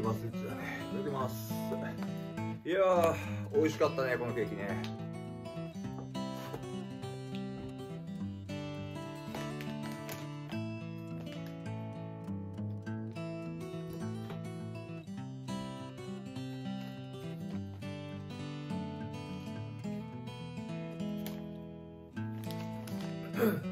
ー忘れてたねいただきます。いやー美味しかったねこのケーキね。うん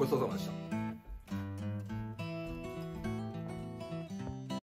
ごちそうさまでした。